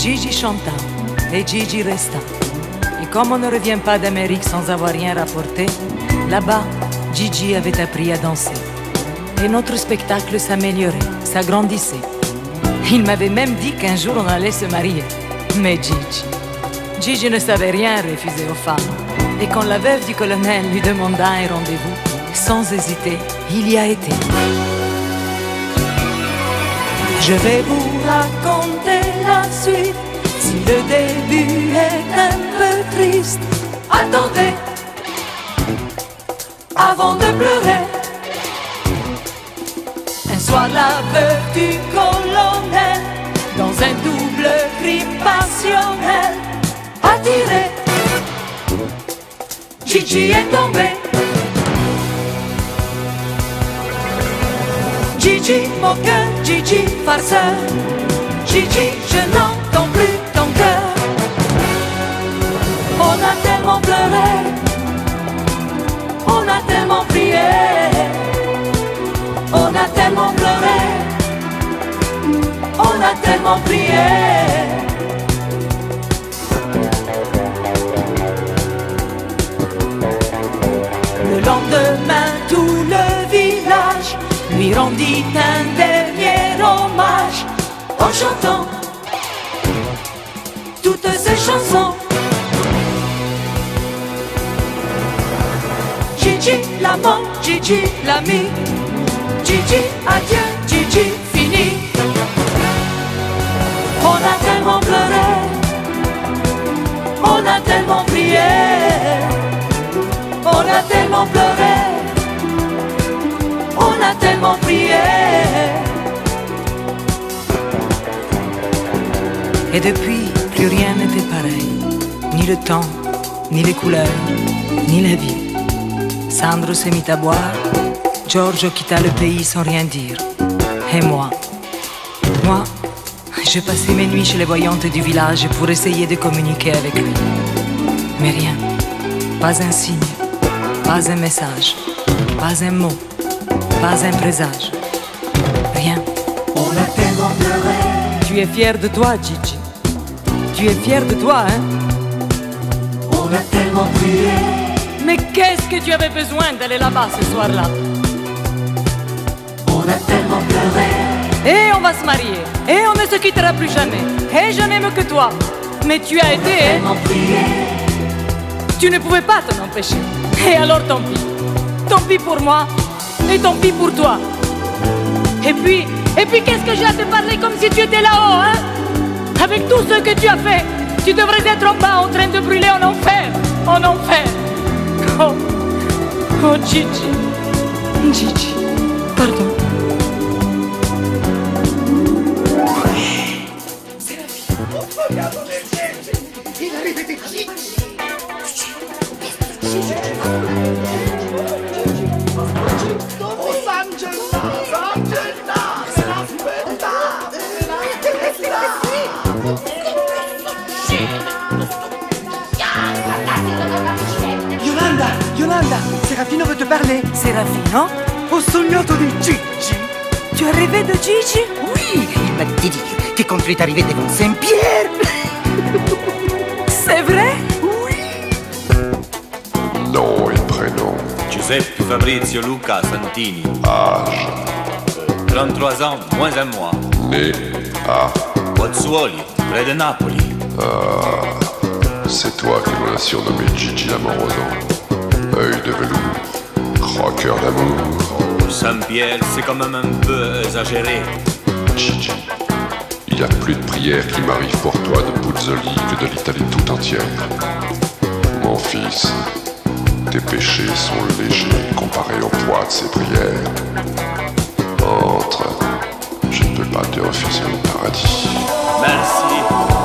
Gigi chanta, et Gigi resta. Et comme on ne revient pas d'Amérique sans avoir rien rapporté, là-bas, Gigi avait appris à danser. Et notre spectacle s'améliorait, s'agrandissait. Il m'avait même dit qu'un jour on allait se marier. Mais Gigi, Gigi ne savait rien refuser aux femmes. Et quand la veuve du colonel lui demanda un rendez-vous, sans hésiter, il y a été. Je vais vous raconter la suite. Si le début est un peu triste, attendez avant de pleurer. Un soir, la veuve du colonel, dans un double cri passionnel, attiré, Gigi est tombé. Gigi, mon cœur, Gigi, farceur. Gigi, je n'entends plus ton cœur. On a tellement pleuré, on a tellement prié, on a tellement pleuré, on a tellement prié. Le lendemain, tout le village lui rendit un dernier hommage en chantant toutes ses chansons. Gigi, l'amant, Gigi, l'ami, Gigi, adieu, Gigi, fini. On a tellement pleuré, on a tellement prié, on a tellement pleuré on a tellement prié. Et depuis, plus rien n'était pareil. Ni le temps, ni les couleurs, ni la vie. Sandro s'est mis à boire. Giorgio quitta le pays sans rien dire. Et moi? Moi, j'ai passé mes nuits chez les voyantes du village pour essayer de communiquer avec lui. Mais rien. Pas un signe. Pas un message. Pas un mot. Pas un présage. Rien. On a tellement pleuré, Tu es fier de toi, Gigi. Tu es fier de toi, hein on a tellement prié, Mais qu'est-ce que tu avais besoin d'aller là-bas ce soir-là? On a tellement pleuré, Et on va se marier. Et on ne se quittera plus jamais. Et je n'aime que toi. Mais tu as été, hein tellement prié, Tu ne pouvais pas t'en empêcher. Et alors tant pis. Tant pis pour moi. Et tant pis pour toi. Et puis, et puis qu'est-ce que j'ai à te parler comme si tu étais là-haut, hein? Avec tout ce que tu as fait, tu devrais être en bas en train de brûler en enfer. En enfer. Oh, oh Gigi. Gigi. Pardon. Parler. Serafino, Ho sognato di Gigi. tu as rêvé de Gigi Oui, il m'a dit que quand tu es arrivé devant Saint-Pierre. C'est vrai Nom et prénom, Giuseppe Fabrizio Luca Santini, âge, 33 ans, moins un mois. né à. Pozzuoli, près de Napoli. C'est toi que l'on a surnommé Gigi Amoroso. Œil de velours, d'amour. Saint-Pierre, c'est quand même un peu exagéré. Gigi, il y a plus de prières qui m'arrivent pour toi de Puzzoli que de l'Italie tout entière. Mon fils, tes péchés sont légers comparés au poids de ces prières. Entre, je ne peux pas te refuser le paradis. Merci.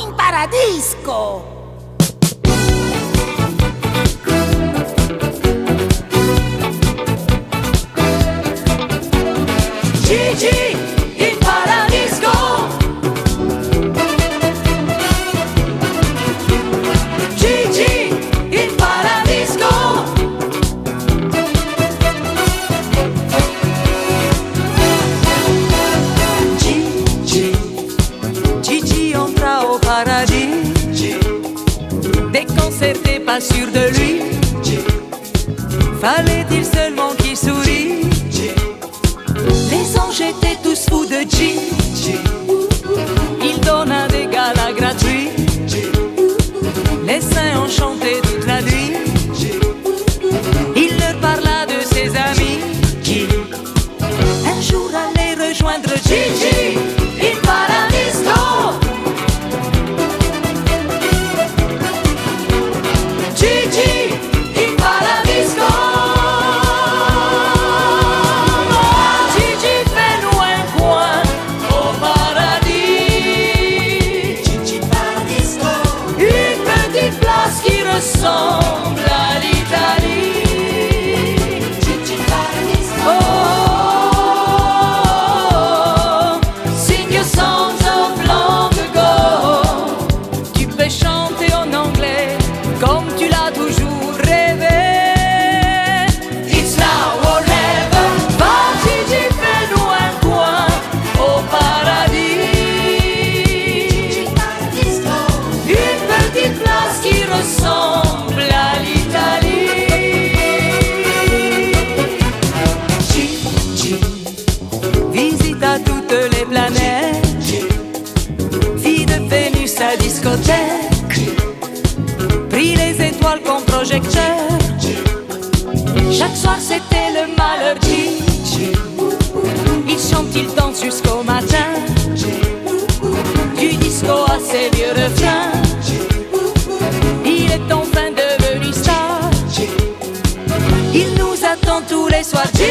In paradisco. essaim enchanté de planète. Fille de Vénus à discothèque. Pris les étoiles comme projecteur. Chaque soir c'était le malheur qui. Ils chantent, ils dansent jusqu'au matin. Du disco à ses vieux refrains. Il est enfin devenu star. Il nous attend tous les soirs.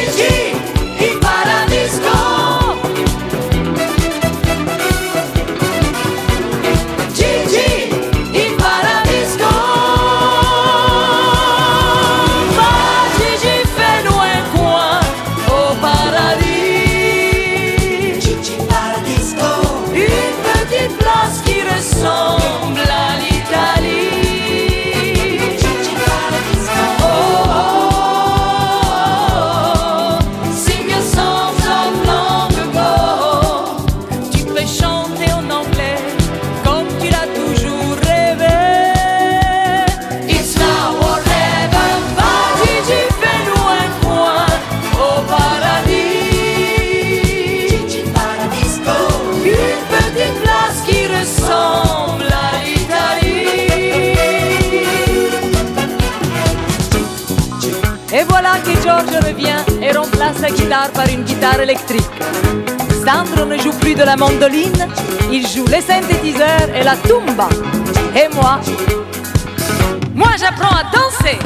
par une guitare électrique. Sandro ne joue plus de la mandoline, il joue les synthétiseurs et la tumba. Et moi, moi j'apprends à danser.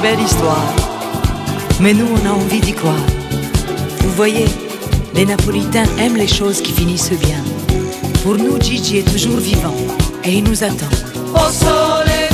Belle histoire. Mais nous, on a envie d'y croire. Vous voyez, les Napolitains aiment les choses qui finissent bien. Pour nous, Gigi est toujours vivant et il nous attend. Oh sole